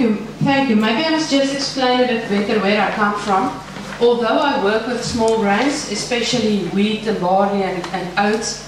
Thank you. Thank you. Maybe I must just explain a bit better where I come from. Although I work with small grains, especially wheat and barley and, and oats,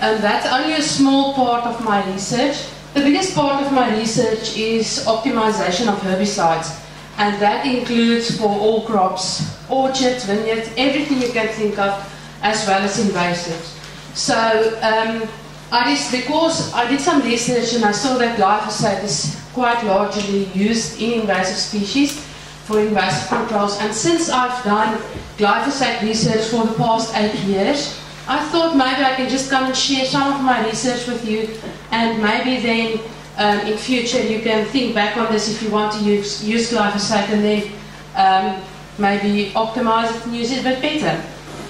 and that's only a small part of my research. The biggest part of my research is optimization of herbicides, and that includes for all crops, orchards, vineyards, everything you can think of, as well as invasives. So um, I just, because I did some research and I saw that glyphosate is quite largely used in invasive species for invasive controls. And since I've done glyphosate research for the past eight years, I thought maybe I can just come and share some of my research with you and maybe then um, in future you can think back on this if you want to use, use glyphosate and then um, maybe optimize it and use it a bit better.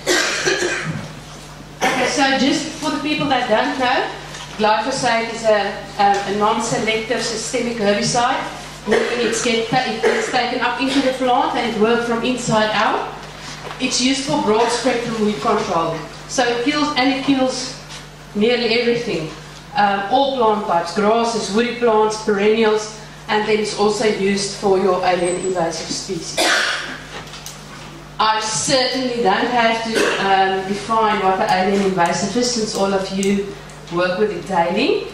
okay, so just for the people that don't know, glyphosate is a, a, a non-selective systemic herbicide, it's, get, it gets taken up into the plant and it works from inside out. It's used for broad spectrum weed control. So it kills, and it kills nearly everything. Um, all plant types, grasses, woody plants, perennials, and then it's also used for your alien invasive species. I certainly don't have to um, define what an alien invasive is since all of you work with it daily.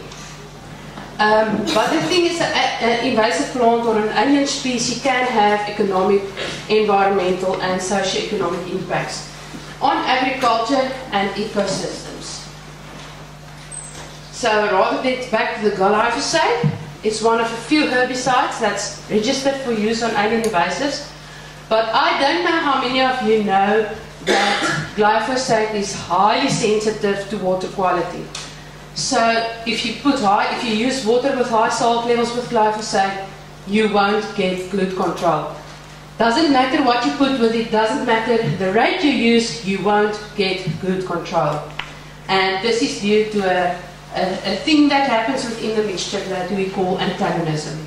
Um, but the thing is, an invasive plant or an alien species can have economic, environmental, and socio-economic impacts on agriculture and ecosystems. So rather get back to the glyphosate, it's one of a few herbicides that's registered for use on alien invasives. But I don't know how many of you know that glyphosate is highly sensitive to water quality. So if you put high, if you use water with high salt levels with glyphosate, you won't get good control. Doesn't matter what you put with it, doesn't matter the rate you use, you won't get good control. And this is due to a, a, a thing that happens within the mixture that we call antagonism.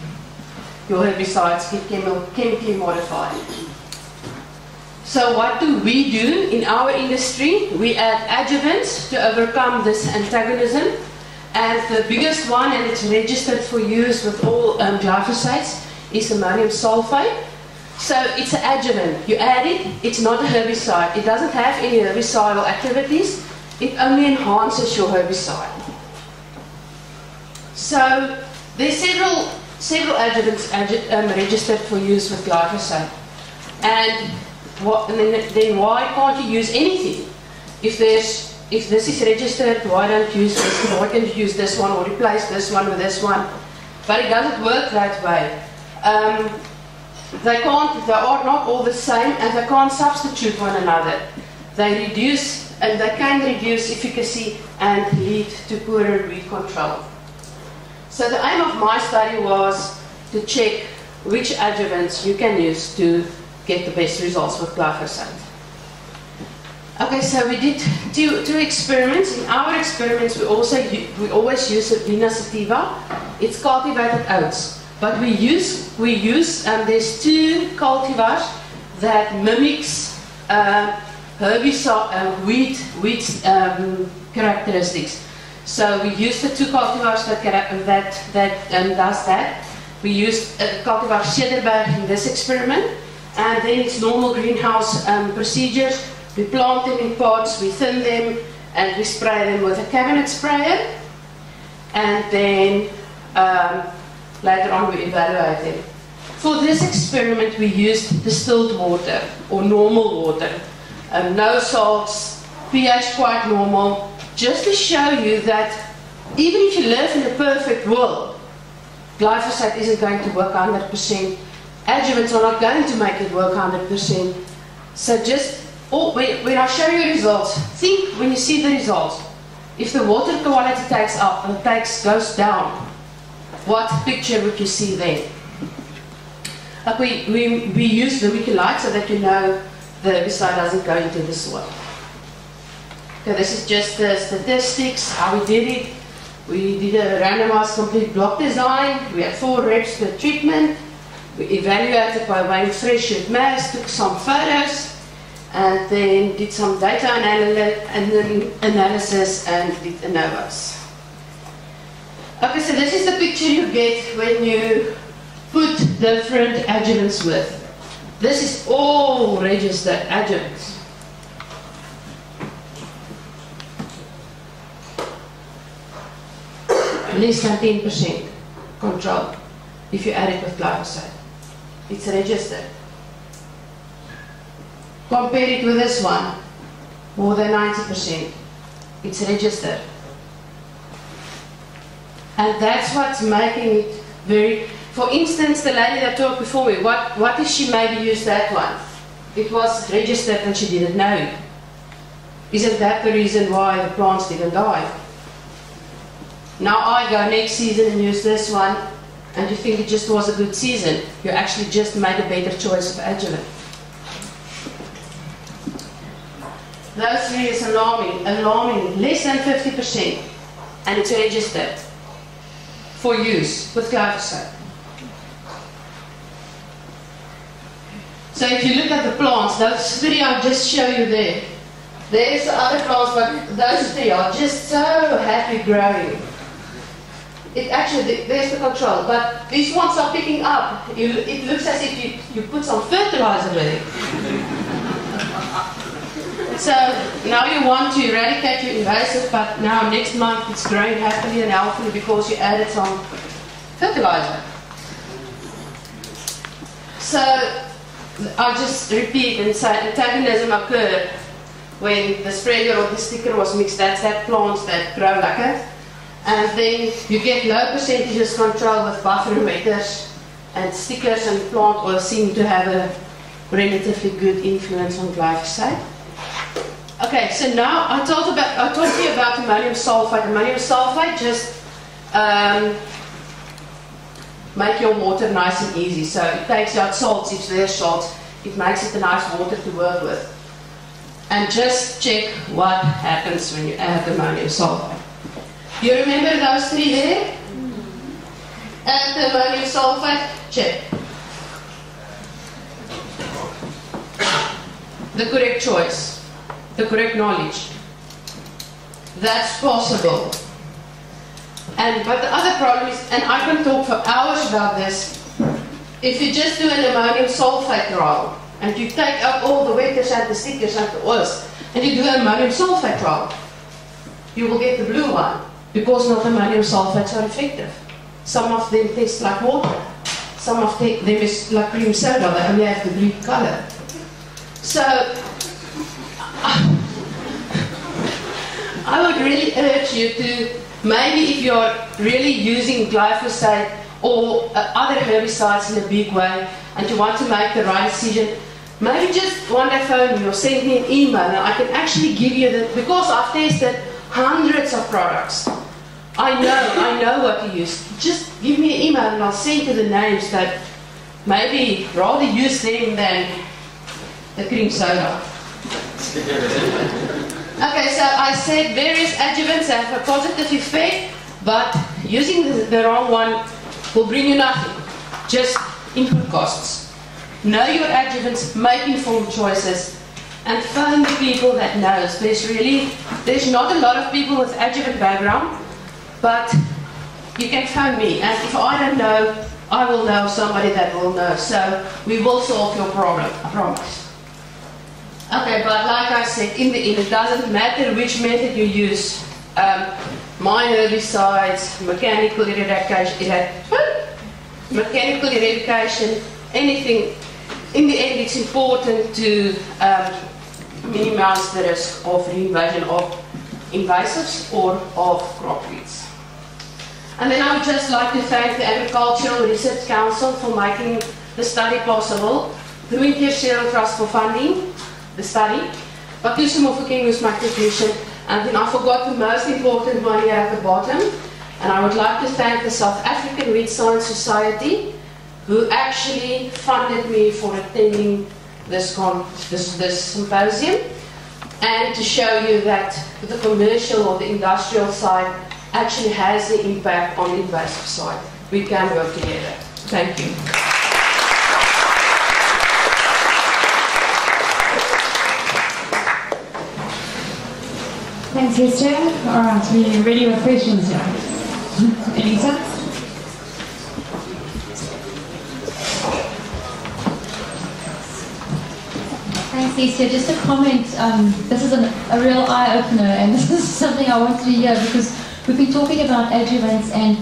Your herbicides get chemically modified. So what do we do in our industry? We add adjuvants to overcome this antagonism. And the biggest one, and it's registered for use with all um, glyphosates, is ammonium sulfate. So it's an adjuvant. You add it, it's not a herbicide. It doesn't have any herbicidal activities. It only enhances your herbicide. So there's several, several adjuvants um, registered for use with glyphosate. And, what, then, then why can't you use anything? If there's if this is registered, why don't you use this? Why can't you use this one or replace this one with this one? But it doesn't work that way. Um, they can't, they are not all the same and they can't substitute one another. They reduce, and they can reduce efficacy and lead to poorer weed control. So the aim of my study was to check which adjuvants you can use to get the best results with glyphosate. Okay, so we did two, two experiments. In our experiments, we also we always use Avena sativa. It's cultivated oats. But we use, we use um, there's two cultivars that mimics uh, herbicide, uh, wheat, wheat um, characteristics. So we use the two cultivars that, that, that um, does that. We use uh, cultivar Cederberg in this experiment. And then it's normal greenhouse um, procedures. We plant them in pots, we thin them, and we spray them with a cabinet sprayer. And then um, later on we evaluated. For this experiment we used distilled water or normal water, um, no salts, pH quite normal, just to show you that even if you live in a perfect world, glyphosate isn't going to work 100%. Adjuvants are not going to make it work 100%. So just, oh, when, when I show you results, think when you see the results. If the water quality takes up and takes goes down, what picture would you see there? Uh, we, we, we use the Wikilight so that you know the herbicide doesn't go into the soil. Okay, this is just the statistics, how we did it. We did a randomized complete block design. We had four reps per treatment. We evaluated by weighing threshold mass, took some photos, and then did some data anal analysis and did ANOVAs. Okay, so this is the picture you get when you put different adjuvants with. This is all registered adjuvants. Less than 10% control if you add it with glyphosate. It's registered. Compare it with this one, more than 90%. It's registered. And that's what's making it very. For instance, the lady that talked before me, what, what if she maybe used that one? It was registered and she didn't know it. Isn't that the reason why the plants didn't die? Now I go next season and use this one, and you think it just was a good season. You actually just made a better choice of adjuvant. Those three is alarming, alarming, less than 50%, and it's registered for use with glyphosate. So if you look at the plants, those three I just show you there. There's other plants, but those three are just so happy growing. It actually, there's the control, but these ones are picking up. You, it looks as if you, you put some fertilizer with it. so now you want to eradicate your invasive, but now next month it's growing happily and healthily because you added some fertilizer. So I'll just repeat and say antagonism occurred when the spreader or the sticker was mixed. That's that plants that grow like it. And then you get low percentages control with buffer emitters and stickers and plant oil seem to have a relatively good influence on glyphosate. Okay, so now I talked about I talked to you about ammonium sulfate. Ammonium sulfate just um, make your water nice and easy. So it takes out salts if there's salts. It makes it a nice water to work with. And just check what happens when you add ammonium sulfate. You remember those three there? Ammonium sulfate, check. The correct choice, the correct knowledge. That's possible. And but the other problem is, and I can talk for hours about this. If you just do an ammonium sulfate roll, and you take out all the wetters and the stickers and the oils, and you do an ammonium sulfate roll, you will get the blue one because not ammonium sulfates are effective. Some of them taste like water. Some of them is like cream soda, they only have the green color. So, I would really urge you to, maybe if you're really using glyphosate or uh, other herbicides in a big way, and you want to make the right decision, maybe just one day phone me or send me an email and I can actually give you the, because I've tested hundreds of products. I know, I know what to use. Just give me an email and I'll send you the names that maybe rather use them than the cream soda. okay, so I said various adjuvants have a positive effect, but using the, the wrong one will bring you nothing, just input costs. Know your adjuvants, make informed choices, and find the people that knows. There's really, there's not a lot of people with adjuvant background, but you can phone me, and if I don't know, I will know somebody that will know. So we will solve your problem, I promise. Okay, but like I said, in the end, it doesn't matter which method you use. Um, my herbicides, mechanical eradication, mechanical eradication, anything. In the end, it's important to um, minimize the risk of reinvasion of invasives or of crop weeds. And then I would just like to thank the Agricultural Research Council for making the study possible, the Winter Cereal Trust for funding the study, Patricia Mofokeng was my technician, and then I forgot the most important one here at the bottom, and I would like to thank the South African Weed Science Society, who actually funded me for attending this, con this, this symposium, and to show you that the commercial or the industrial side actually has the impact on the invasive side. We can work together. Thank you. Thanks, Hestia. All right, we're ready with questions now. Elisa? Thanks, Hestia. Just a comment. Um, this is an, a real eye-opener, and this is something I wanted to hear because we've been talking about adjuvants, and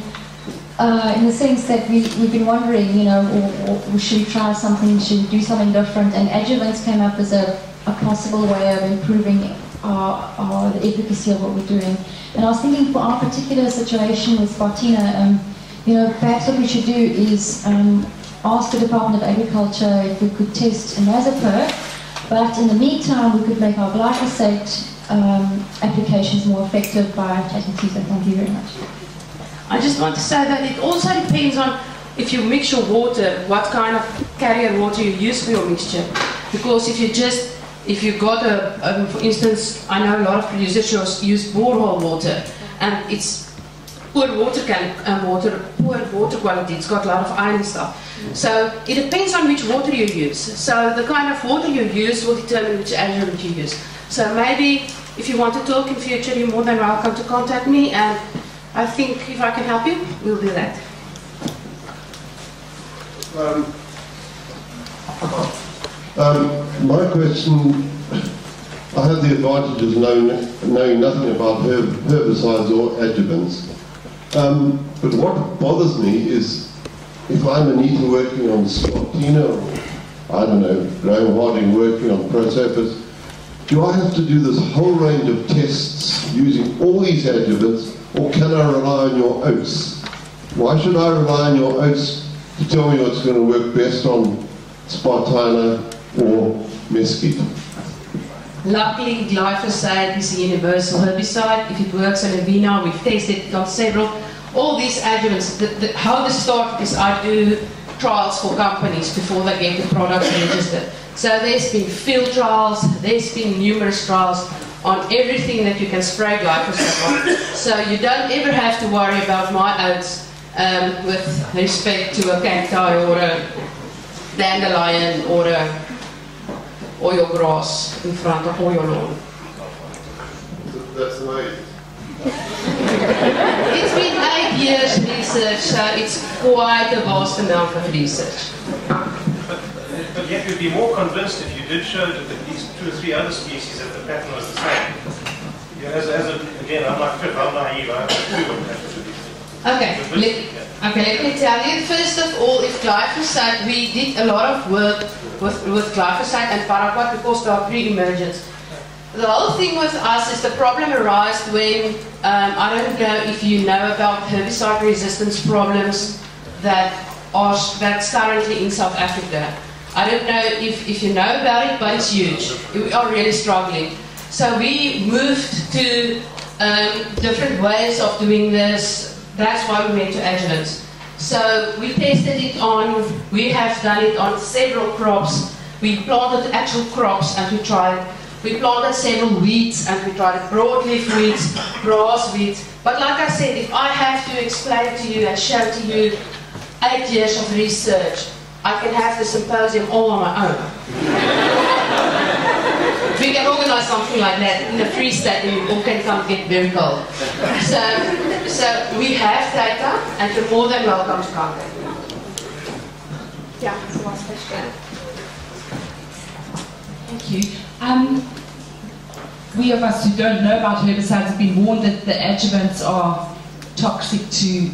uh, in the sense that we, we've been wondering, you know, or, or should we try something, should we do something different? And adjuvants came up as a, a possible way of improving our, our, the efficacy of what we're doing. And I was thinking for our particular situation with Spartina, um, you know, perhaps what we should do is um, ask the Department of Agriculture if we could test imazapyr, but in the meantime, we could make our glyphosate um, applications more effective by taking teeth. Thank you very much. I just want to say that it also depends on if you mix your water, what kind of carrier water you use for your mixture. Because if you just, if you got a, um, for instance, I know a lot of producers use, use borehole water, and it's poor water can um, water poor water quality. It's got a lot of iron stuff. So it depends on which water you use. So the kind of water you use will determine which adjuvant you use. So maybe if you want to talk in future, you're more than welcome to contact me. And I think if I can help you, we'll do that. Um, um, my question, I have the advantage of knowing, knowing nothing about herb, herbicides or adjuvants. Um, but what bothers me is if I'm an eater working on Spartina or, I don't know, Graham Harding working on Prosopis, do I have to do this whole range of tests using all these adjuvants or can I rely on your oats? Why should I rely on your oats to tell me what's going to work best on Spartina or mesquite? Luckily, glyphosate is a universal herbicide. If it works on a we've tested it on several. All these adjuvants, the, the, how this started is I do trials for companies before they get the products registered. So there's been field trials, there's been numerous trials on everything that you can spray glyphosate on. So you don't ever have to worry about my oats um, with respect to a cacti or a dandelion or a or your grass in front of all your lawn. That's amazing. it's been years research, so it's quite a vast amount of research. But yet you'd be more convinced if you did show that at least two or three other species that the pattern was the same. Yeah, as, as a, again, I'm not fit, I'm naive, I have to do what Okay, let, okay, let me tell you. First of all, if glyphosate, we did a lot of work with, with glyphosate and paraquat because they are pre-emergence. The whole thing with us is the problem arises when, um, I don't know if you know about herbicide resistance problems that are that's currently in South Africa. I don't know if, if you know about it, but it's huge. We are really struggling. So we moved to um, different ways of doing this. That's why we went to adjuvants. So we tested it on, we have done it on several crops. We planted actual crops and we tried, we planted several weeds and we tried broadleaf weeds, grass weeds. But like I said, if I have to explain to you and show to you eight years of research, I can have the symposium all on my own. we can organize something like that in a free state and we all can come get very cold. So, so we have data and you're more than welcome to contact me. Yeah, that's the last question. Thank you. Um, we of us who don't know about herbicides have been warned that the adjuvants are toxic to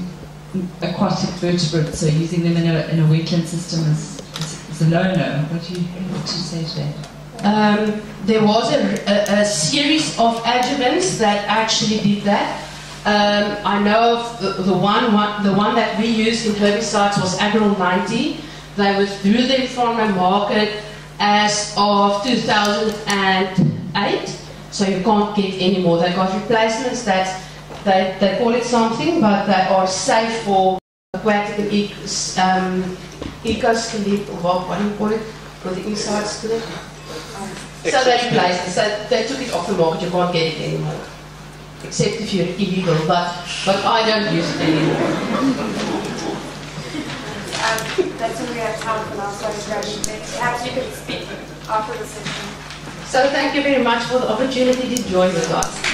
aquatic vertebrates, so using them in a, in a wetland system is, is, is a no-no. What do you do you say to that? Um, there was a, a, a, series of adjuvants that actually did that. Um, I know of the, the, one, one, the one that we used in herbicides was Agral 90. They withdrew them from the market as of 2008, so you can't get any more. They got replacements that they, they call it something, but they are safe for aquatic and um, ecoskeleton, or what, what do you call it, for the inside skeleton. So they replaced it. So they took it off the market. You can't get it anymore, except if you're illegal. But but I don't use it anymore. That's all we have time for now. Sorry, Perhaps you could speak after the session. So thank you very much for the opportunity to join with us.